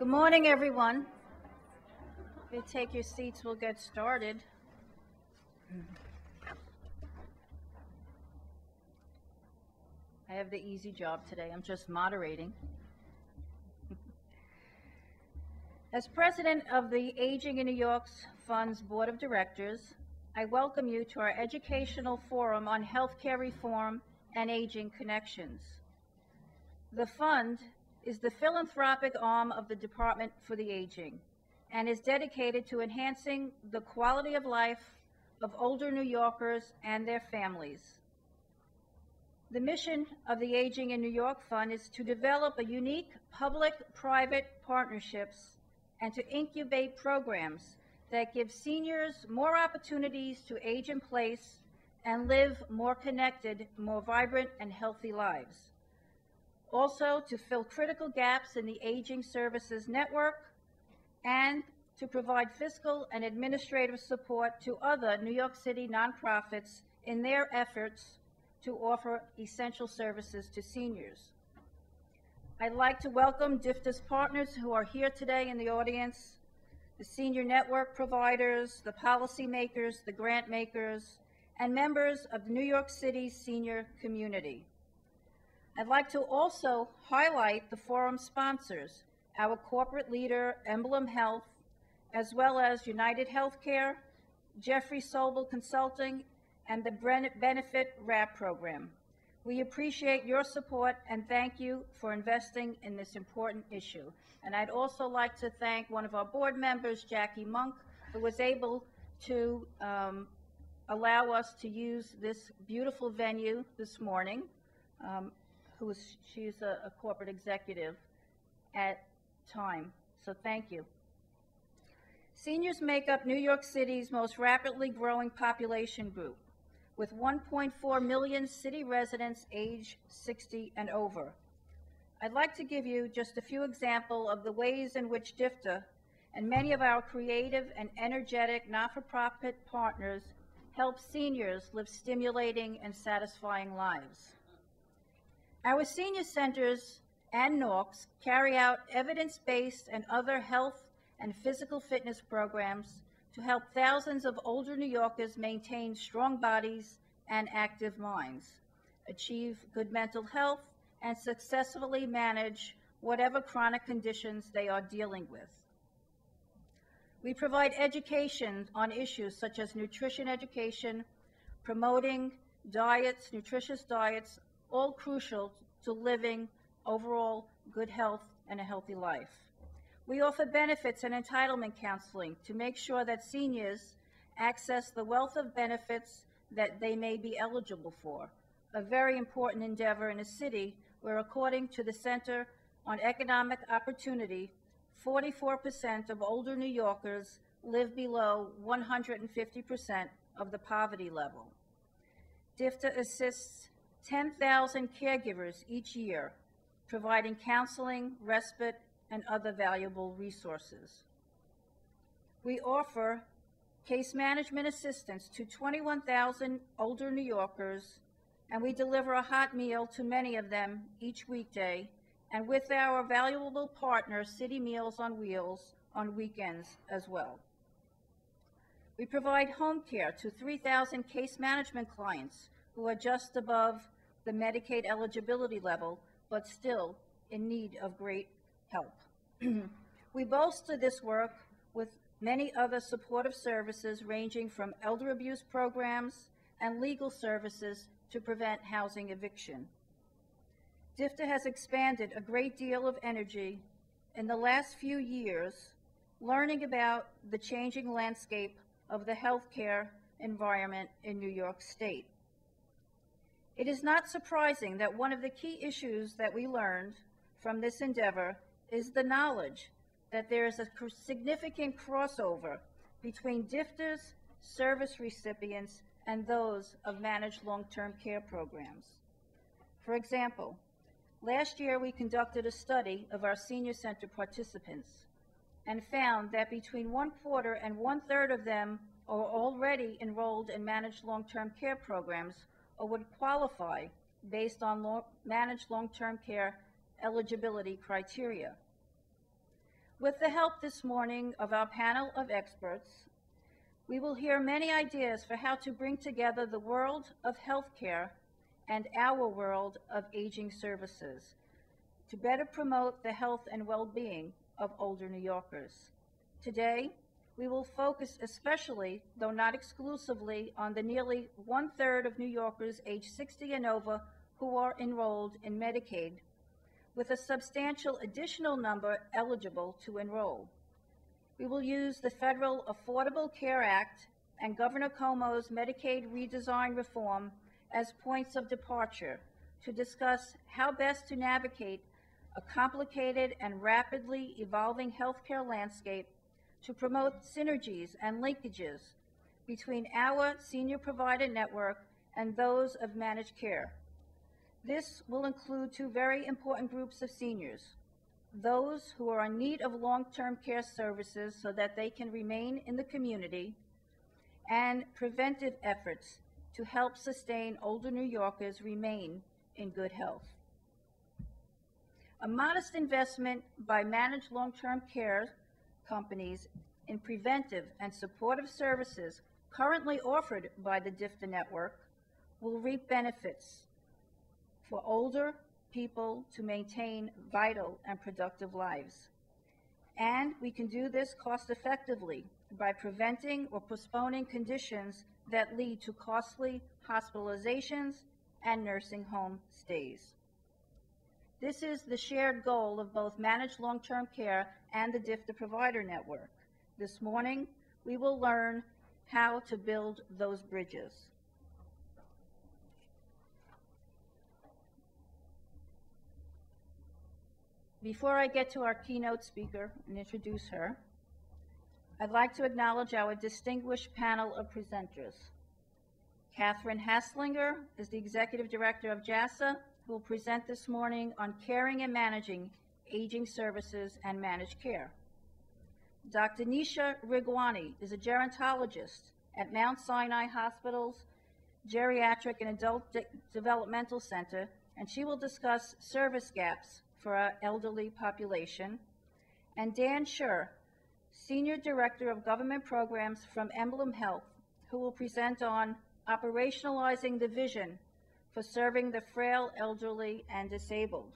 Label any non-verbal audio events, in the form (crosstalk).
Good morning, everyone. If you take your seats, we'll get started. I have the easy job today. I'm just moderating. As president of the Aging in New York's Fund's Board of Directors, I welcome you to our educational forum on healthcare reform and aging connections. The fund is the philanthropic arm of the Department for the Aging and is dedicated to enhancing the quality of life of older New Yorkers and their families. The mission of the Aging in New York Fund is to develop a unique public-private partnerships and to incubate programs that give seniors more opportunities to age in place and live more connected, more vibrant, and healthy lives. Also, to fill critical gaps in the aging services network and to provide fiscal and administrative support to other New York City nonprofits in their efforts to offer essential services to seniors. I'd like to welcome DFTA's partners who are here today in the audience, the senior network providers, the policymakers, the grant makers, and members of the New York City senior community. I'd like to also highlight the forum sponsors, our corporate leader, Emblem Health, as well as United Healthcare, Jeffrey Sobel Consulting, and the Benefit Wrap Program. We appreciate your support and thank you for investing in this important issue. And I'd also like to thank one of our board members, Jackie Monk, who was able to um, allow us to use this beautiful venue this morning. Um, who is, she's a, a corporate executive at time. So thank you. Seniors make up New York City's most rapidly growing population group, with 1.4 million city residents age 60 and over. I'd like to give you just a few examples of the ways in which DFTA and many of our creative and energetic not-for-profit partners help seniors live stimulating and satisfying lives. Our senior centers and NORCs carry out evidence-based and other health and physical fitness programs to help thousands of older New Yorkers maintain strong bodies and active minds, achieve good mental health, and successfully manage whatever chronic conditions they are dealing with. We provide education on issues such as nutrition education, promoting diets, nutritious diets, all crucial to living overall good health and a healthy life. We offer benefits and entitlement counseling to make sure that seniors access the wealth of benefits that they may be eligible for, a very important endeavor in a city where, according to the Center on Economic Opportunity, 44% of older New Yorkers live below 150% of the poverty level. DFTA assists 10,000 caregivers each year, providing counseling, respite, and other valuable resources. We offer case management assistance to 21,000 older New Yorkers, and we deliver a hot meal to many of them each weekday, and with our valuable partner, City Meals on Wheels, on weekends as well. We provide home care to 3,000 case management clients who are just above the Medicaid eligibility level, but still in need of great help. (clears throat) we bolster this work with many other supportive services ranging from elder abuse programs and legal services to prevent housing eviction. DFTA has expanded a great deal of energy in the last few years learning about the changing landscape of the healthcare environment in New York State. It is not surprising that one of the key issues that we learned from this endeavor is the knowledge that there is a significant crossover between DFTA's service recipients and those of managed long-term care programs. For example, last year we conducted a study of our senior center participants and found that between one quarter and one third of them are already enrolled in managed long-term care programs or would qualify based on long, managed long-term care eligibility criteria. With the help this morning of our panel of experts, we will hear many ideas for how to bring together the world of healthcare and our world of aging services to better promote the health and well-being of older New Yorkers. Today, we will focus especially, though not exclusively, on the nearly one-third of New Yorkers aged 60 and over who are enrolled in Medicaid, with a substantial additional number eligible to enroll. We will use the federal Affordable Care Act and Governor Cuomo's Medicaid redesign reform as points of departure to discuss how best to navigate a complicated and rapidly evolving healthcare landscape to promote synergies and linkages between our senior provider network and those of managed care. This will include two very important groups of seniors, those who are in need of long-term care services so that they can remain in the community, and preventive efforts to help sustain older New Yorkers remain in good health. A modest investment by managed long-term care companies in preventive and supportive services currently offered by the DFTA network will reap benefits for older people to maintain vital and productive lives. And we can do this cost effectively by preventing or postponing conditions that lead to costly hospitalizations and nursing home stays. This is the shared goal of both managed long-term care and the DFTA provider network. This morning, we will learn how to build those bridges. Before I get to our keynote speaker and introduce her, I'd like to acknowledge our distinguished panel of presenters. Kathryn Haslanger is the Executive Director of JASA, will present this morning on caring and managing aging services and managed care. Dr. Nisha Rughwani is a gerontologist at Mount Sinai Hospital's Geriatric and Adult De Developmental Center, and she will discuss service gaps for our elderly population. And Dan Scher, Senior Director of Government Programs from Emblem Health, who will present on operationalizing the vision for serving the frail, elderly, and disabled.